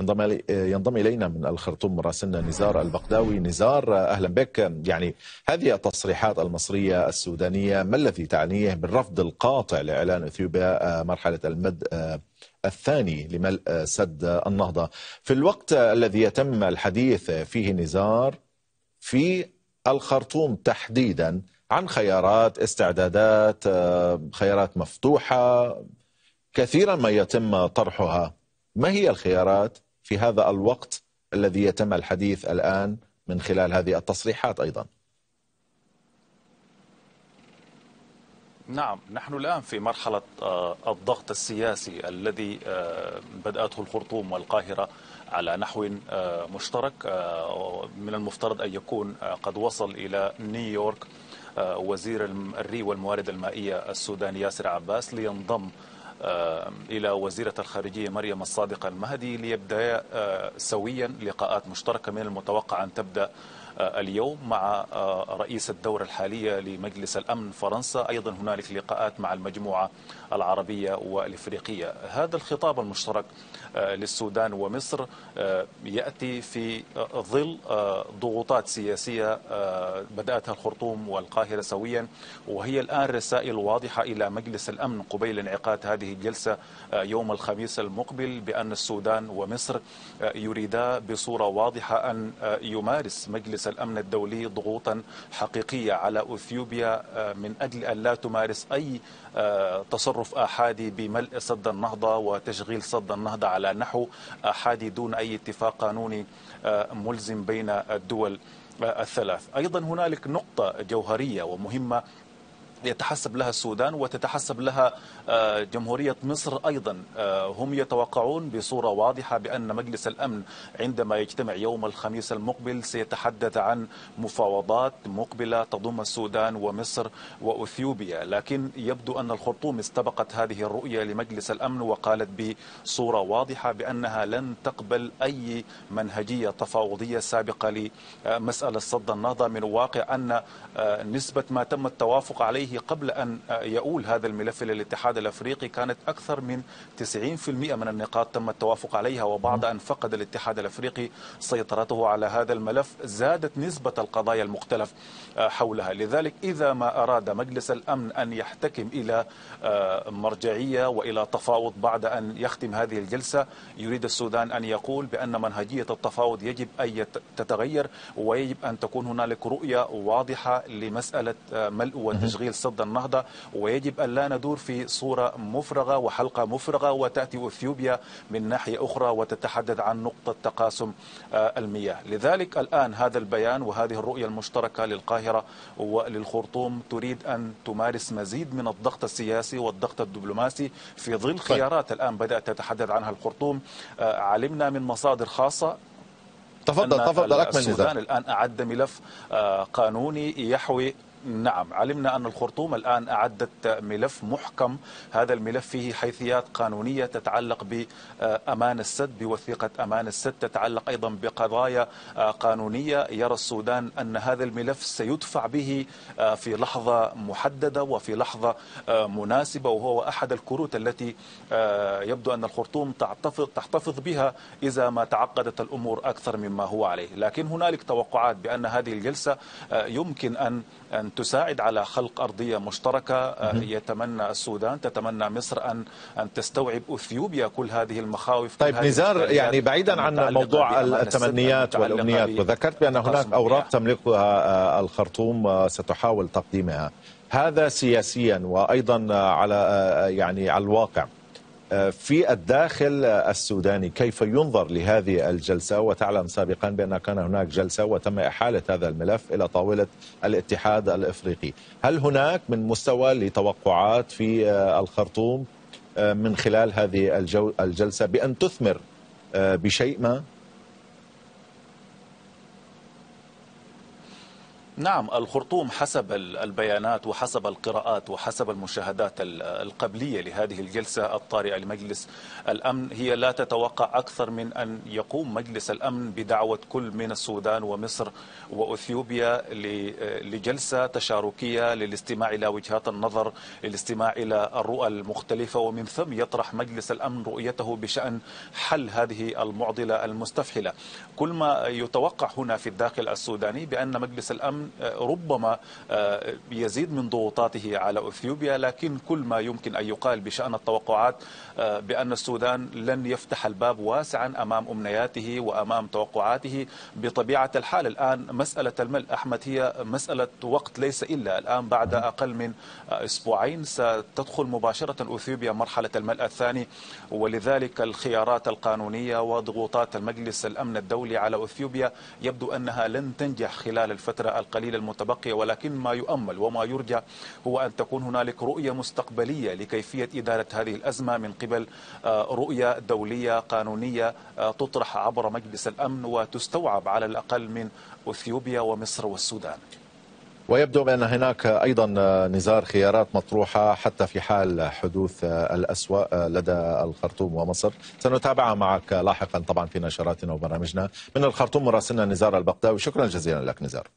ينضم ينضم إلينا من الخرطوم مراسلنا نزار البقداوي نزار أهلا بك. يعني هذه التصريحات المصرية السودانية ما الذي تعنيه بالرفض القاطع لإعلان إثيوبيا مرحلة المد الثاني لملء سد النهضة؟ في الوقت الذي يتم الحديث فيه نزار في الخرطوم تحديدا عن خيارات استعدادات خيارات مفتوحة كثيرا ما يتم طرحها. ما هي الخيارات؟ في هذا الوقت الذي يتم الحديث الآن من خلال هذه التصريحات أيضا. نعم نحن الآن في مرحلة الضغط السياسي الذي بدأته الخرطوم والقاهرة على نحو مشترك من المفترض أن يكون قد وصل إلى نيويورك وزير الري والموارد المائية السوداني ياسر عباس لينضم إلى وزيرة الخارجية مريم الصادقة المهدي ليبدأ سويا لقاءات مشتركة من المتوقع أن تبدأ اليوم مع رئيس الدورة الحالية لمجلس الأمن فرنسا. أيضا هنالك لقاءات مع المجموعة العربية والإفريقية. هذا الخطاب المشترك للسودان ومصر يأتي في ظل ضغوطات سياسية بدأتها الخرطوم والقاهرة سويا وهي الآن رسائل واضحة إلى مجلس الأمن قبيل انعقاد هذه الجلسة يوم الخميس المقبل بأن السودان ومصر يريدا بصورة واضحة أن يمارس مجلس الأمن الدولي ضغوطا حقيقية على أثيوبيا من أجل أن لا تمارس أي تصرف آحادي بملء سد النهضة وتشغيل سد النهضة على نحو آحادي دون أي اتفاق قانوني ملزم بين الدول الثلاث. أيضا هنالك نقطة جوهرية ومهمة يتحسب لها السودان وتتحسب لها جمهورية مصر أيضا. هم يتوقعون بصورة واضحة بأن مجلس الأمن عندما يجتمع يوم الخميس المقبل سيتحدث عن مفاوضات مقبلة تضم السودان ومصر وأثيوبيا. لكن يبدو أن الخرطوم استبقت هذه الرؤية لمجلس الأمن وقالت بصورة واضحة بأنها لن تقبل أي منهجية تفاوضية سابقة لمسألة صد النهضة من واقع أن نسبة ما تم التوافق عليه قبل أن يؤول هذا الملف إلى الاتحاد الأفريقي كانت أكثر من 90% من النقاط تم التوافق عليها وبعد أن فقد الاتحاد الأفريقي سيطرته على هذا الملف زادت نسبة القضايا المختلف حولها. لذلك إذا ما أراد مجلس الأمن أن يحتكم إلى مرجعية وإلى تفاوض بعد أن يختم هذه الجلسة يريد السودان أن يقول بأن منهجية التفاوض يجب أن تتغير ويجب أن تكون هنالك رؤية واضحة لمسألة ملء وتشغيل سد النهضة ويجب أن لا ندور في صورة مفرغة وحلقة مفرغة وتأتي أثيوبيا من ناحية أخرى وتتحدث عن نقطة تقاسم المياه. لذلك الآن هذا البيان وهذه الرؤية المشتركة للقاهرة وللخرطوم تريد أن تمارس مزيد من الضغط السياسي والضغط الدبلوماسي في ظل خيارات الآن بدأت تتحدث عنها الخرطوم. علمنا من مصادر خاصة تفضل تفضل أكمل السودان الآن أعد ملف قانوني يحوي نعم علمنا أن الخرطوم الآن أعدت ملف محكم. هذا الملف فيه حيثيات قانونية تتعلق بأمان السد بوثيقة أمان السد تتعلق أيضا بقضايا قانونية. يرى السودان أن هذا الملف سيدفع به في لحظة محددة وفي لحظة مناسبة وهو أحد الكروت التي يبدو أن الخرطوم تحتفظ, تحتفظ بها إذا ما تعقدت الأمور أكثر مما هو عليه. لكن هنالك توقعات بأن هذه الجلسة يمكن أن أن تساعد على خلق أرضية مشتركة يتمنى السودان تتمنى مصر أن أن تستوعب أثيوبيا كل هذه المخاوف طيب نزار يعني بعيدا عن موضوع التمنيات والأمنيات وذكرت بأن هناك أوراق تملكها الخرطوم ستحاول تقديمها. هذا سياسيا وأيضا على يعني على الواقع. في الداخل السوداني كيف ينظر لهذه الجلسة؟ وتعلم سابقا بأن كان هناك جلسة وتم إحالة هذا الملف إلى طاولة الاتحاد الإفريقي. هل هناك من مستوى لتوقعات في الخرطوم من خلال هذه الجلسة بأن تثمر بشيء ما؟ نعم الخرطوم حسب البيانات وحسب القراءات وحسب المشاهدات القبلية لهذه الجلسة الطارئة لمجلس الأمن. هي لا تتوقع أكثر من أن يقوم مجلس الأمن بدعوة كل من السودان ومصر وأثيوبيا لجلسة تشاركية للاستماع إلى وجهات النظر للاستماع إلى الرؤى المختلفة. ومن ثم يطرح مجلس الأمن رؤيته بشأن حل هذه المعضلة المستفحلة. كل ما يتوقع هنا في الداخل السوداني بأن مجلس الأمن ربما آه، يزيد من ضغوطاته على إثيوبيا لكن كل ما يمكن أن يقال بشأن التوقعات آه، بأن السودان لن يفتح الباب واسعا أمام أمنياته وأمام توقعاته بطبيعة الحال. الآن مسألة الملء أحمد هي مسألة وقت ليس إلا. الآن بعد أقل من آه، أسبوعين ستدخل مباشرة إثيوبيا مرحلة الملء الثاني ولذلك الخيارات القانونية وضغوطات المجلس الأمن الدولي على إثيوبيا يبدو أنها لن تنجح خلال الفترة القادمة. القليل المتبقية ولكن ما يؤمل وما يرجى هو أن تكون هنالك رؤية مستقبلية لكيفية إدارة هذه الأزمة من قبل آه، رؤية دولية قانونية آه، تطرح عبر مجلس الأمن وتستوعب على الأقل من أثيوبيا ومصر والسودان. ويبدو بأن هناك أيضا نزار خيارات مطروحة حتى في حال حدوث الأسوأ لدى الخرطوم ومصر. سنتابعها معك لاحقا طبعا في نشراتنا وبرامجنا. من الخرطوم مراسلنا نزار البغداوي. شكرا جزيلا لك نزار.